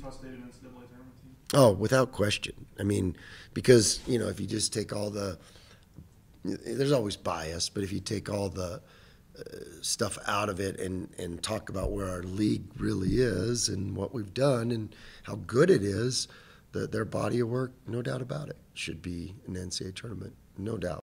Utah State an NCAA tournament team? Oh, without question. I mean, because, you know, if you just take all the, there's always bias, but if you take all the uh, stuff out of it and, and talk about where our league really is and what we've done and how good it is, the, their body of work, no doubt about it, should be an NCAA tournament, no doubt.